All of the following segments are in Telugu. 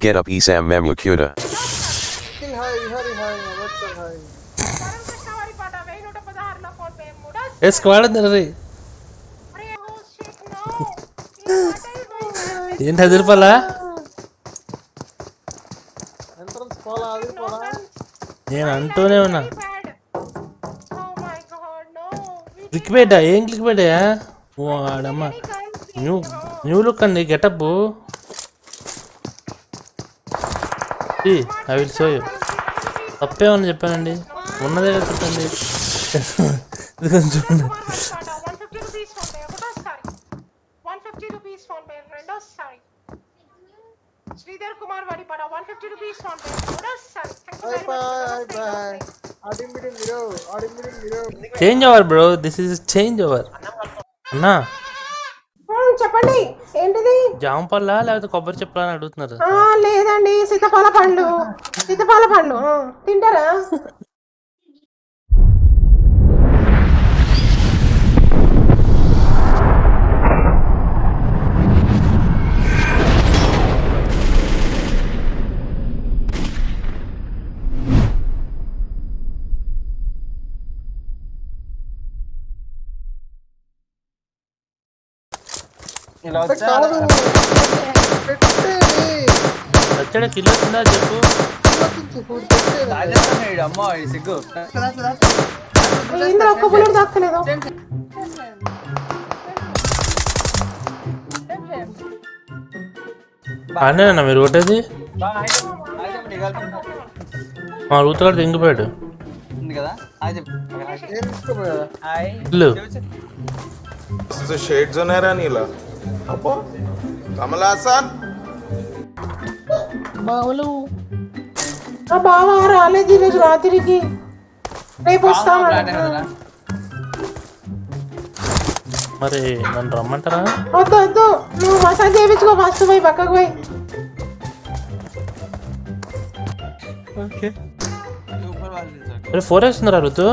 Get up Isam Mamukuda. Kill hi Hari hi water hi పరం కృష్ణవారి పాట వెయ్యి నూట పదహారులో ఫోన్ పే మూడో ఏ స్క్వాడ్ ఉంది రే అరే ఓ షిట్ నో ఈ పాట is ఏంటి అది రూపాయలా ఎంట్రన్స్ పోలా అది పోలా నేను అంటూనే ఉన్నా very bad. Oh my god, no. We click పెట్టా ఏం క్లిక్ పెట్టా ఓ ఆడమ్మ can't see. New new look అండి getup I will show you. తప్పేమని చెప్పానండి. ఉన్నదే కదా చెప్పండి. ఇది కొంచెం చూడండి. Sridhar Kumar one fifty rupees PhonePe change over bro this is change over అన్నా. చెప్పండి. ఏంటిది? జామ పళ్ళ లేకపోతే కొబ్బరి చెప్పలా అని అడుగుతున్నారు? లేదండి. సీతాఫల పండ్లు. సీతాఫల పండ్లు. ఆ, తింటారా? ఇలా వచ్చాడా. కిలో వచ్చిందా చెప్పు. అమ్మో సిగ్గు. ఒక్క బుల్లెట్ దక్కలేదు? మీరు కొట్టేది? మా ఏం తీసుకోపోయా హాయ్ ఇల్లు. చెప్పు, చెప్పు. तुझं అబ్బో కమలాసన్ బావులు. ఆ బావ రాలేదు ఈరోజు రాత్రికి. రేపు వస్తాను మరి నన్ను రమ్మంటారా? వద్దు వద్దు. నువ్వు మసాజ్ చేయించుకో ఫస్ట్ పోయి పక్కకు పోయి. ఫోర్ వేస్తున్నారా రుతు?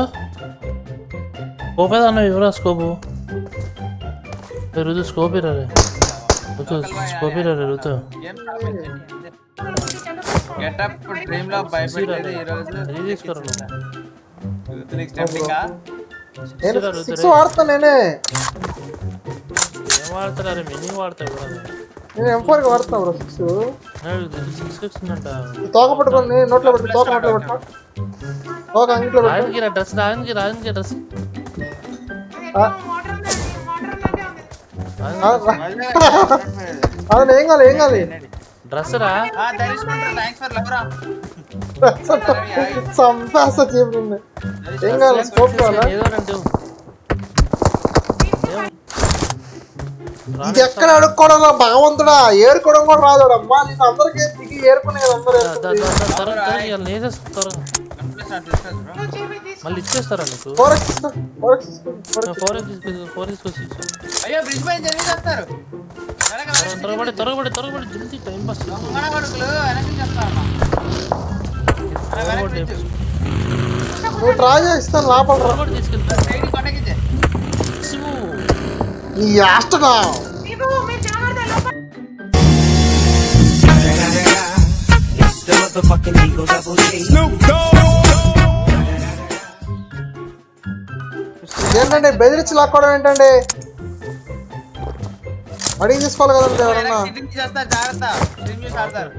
ఓపెదాన్న ఎవరా స్కోపు గెటప్ డ్రీమ్లో భయపెట్టేది ఈ రోజు ఇది తీసుకోరా నెక్స్ట్ స్టెప్పింగ్ నేను సిక్స్. వాడతా ఏం వాడతారా రే? మినీ వాడతావు కూడా నేను ఎంఫోర్కి వాడుతున్నా బ్రో సిక్స్ సిక్స్ వచ్చిందంట తోక పట్టుకొని నోట్లో పెట్టు తోక నోట్లో పెట్టు. తోక అంగిట్లో పెట్టు. రాయనికి రా డ్రెస్ రాయనికి రాయనికి డ్రెస్. అవును ఏం కాదు ఏం కాదు డ్రెస్ రా సంపాస ఏం కాదు స్కోప్ ఇది ఎక్కడ అడుక్కోవడం రా భగవంతుడా? ఏరుకోవడం కూడా రాదు అమ్మా నేను అందరికీ దిగి ఏరుకునే కదా అందరూ మళ్ళీ ఇచ్చేస్తారా నీకు? Four X four X four X. అయ్యో బ్రిడ్జ్ పైన జరిగి చేస్తారు వెనక వెనక త్వరగా పడి త్వరగా పడి త్వరగా పడి జల్దీ టైం పాస్ నువ్వు ట్రై చేస్తాను లోపల రా. త్వరగా తీసుకెళ్తా. సైడ్ కొండకిచ్చే నీ ఆష్టనా మీరు జాగ్రత్త ఏంటంటే బెదిరించి లాక్కోవడం ఏంటంటే అడిగి తీసుకోవాలి కదండి ఎవరన్నా? సిట్టింగ్ చేస్తారు జాగ్రత్త. స్ట్రీమ్ చేసి ఆడతారు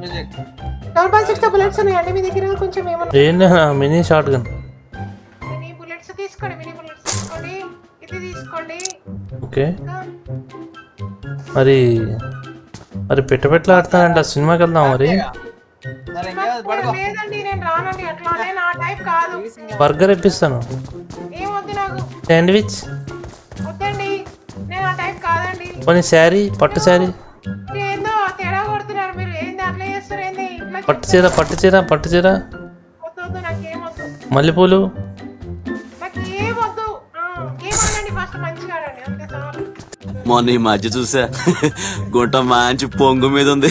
music double five six bullets ఉన్నాయండి మీ దగ్గర కొంచెం ఏమన్నా? ఏంటి mini short gun mini bullets తీసుకోండి మినీ బుల్లెట్స్ తీసుకోండి. ఇది తీసుకోండి. ఓకే. మరి మరి పెట్ట పెట్టలు ఆడతానంట సినిమాకి వెళ్దాం మరి? లేదండి నేను రానండి అట్లానే నా బర్గర్ ఇప్పిస్తాను. శాండ్విచ్? కొన్ని శారీ పట్టు శారీ? పట్టు చీర పట్టు చీర పట్టు చీర? మల్లెపూలు? మొన్న ఈ మధ్య చూసా. గుంట మంచి పొంగు మీద ఉంది.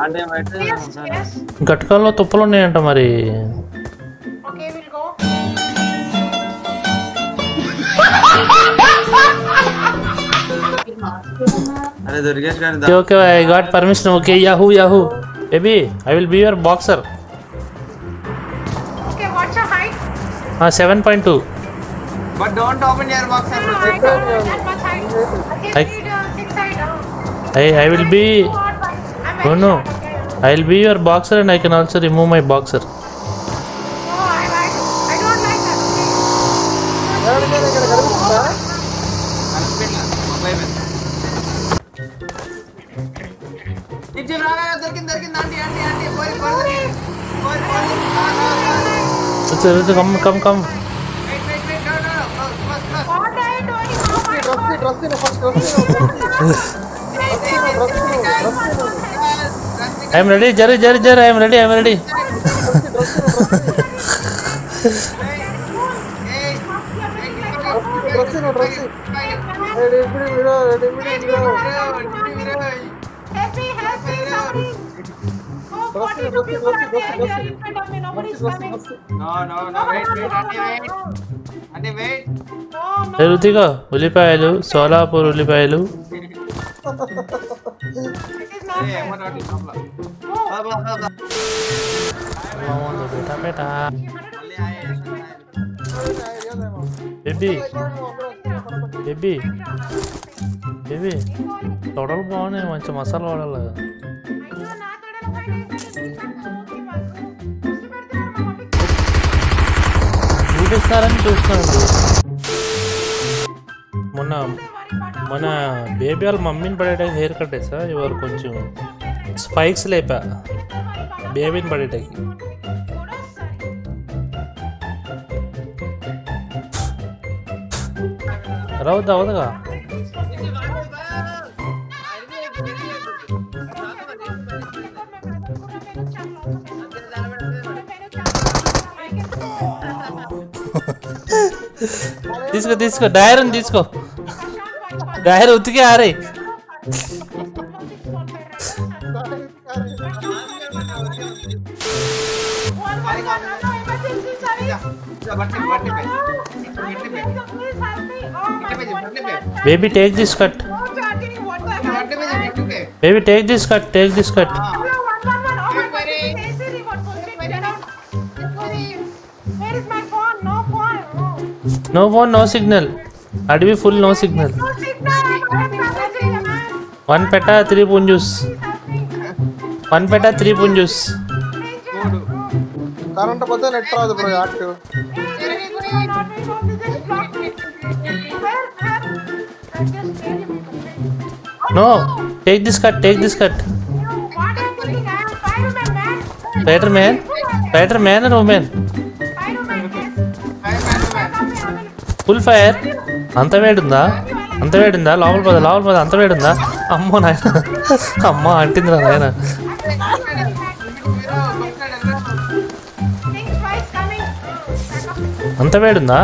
మొన్న వచ్చింది. ఆ, మరి. మంచిగా ఉన్నా ఇద్దరు మంచి కసక పెట్టపెట్టలాడుతున్నారు ఇద్దరికి కళ్ళు కొడుతున్నాను వీళ్ళేదో తేడా బ్యాచ్ ఉందండి నాకు మీ ఇద్దరిలో ఎవరైనా ఓకే మరి ఇలా ఎప్పుడు నా వెంకన పడుతున్నారు మా మమ్మీకి ఫోన్ చేస్తే తొమ్మిది తొమ్మిది చూస్తున్నావు హలో బేబీ ఆడే బయట yes గట్కాల్లో తుప్పలు ఉన్నాయంట మరి okay we'll go అరే దుర్గేష్ గారి okay okay I got permission okay yahoo yahoo baby I will be your boxer okay what's your height seven point two but don't open your box I don't know that much height I I- can read uh, six height uh. I I will be I'm No, very no. short, okay. I will be your boxer and I can also remove my boxer No, I like I don't like that okay ఎవరికైనా ఇక్కడ కనిపిస్తుందా దొరికింది దొరికింది ఆంటీ ఆంటీ ఆంటీ పోయి పోయి పోయి పోయి come come come wait wait wait no no close close close what are you doing oh my dress god dress first dress dress I'm ready జరి జరి జరి I'm ready I'm ready dress dress ready ఇప్పుడు video ready video help me help me somebody oh 42 people are there in front of me nobody's coming no no no wait wait aunty wait aunty wait no no ఏ రుతిగా ఉల్లిపాయలు సోలాపూర్ ఉల్లిపాయలు this is not a fair ఏమో ఆంటీ లోపల no బాబా బాబా బేటా బేటా మళ్ళీ ఆయే బేబీ బేబీ బేబీ తొడలు బాగున్నాయి మంచి మసాలా వాడాలి చూపిస్తారని చూస్తున్నాను. మొన్న మన బేబీ వాళ్ళ మమ్మీని పడేటకి హెయిర్ కట్ వేసా ఇవాళ కొంచెం స్పైక్స్ లేపా. బేబీని పడేటకి రవద్దా అవదుగా इसको इसको डायर इसको डायर उठ के आ रहे baby take this cut baby take this cut take this cut no phone no signal అడవి full no signal No signal. I'm messaging a man. One పెట్ట త్రీ పుంజూస్ వన్ పెట్ట త్రీ పుంజూస్ కరెంట్ పోతే నెట్ రాదు bro active no take this cut take this cut spider man spider man and women full fire అంత వేడుందా? అంత వేడుందా? లోపల పద లోపల పద? అంత వేడుందా? అమ్మో నాయన. అమ్మ అంటిందిరా నాయన. అంత వేడుందా?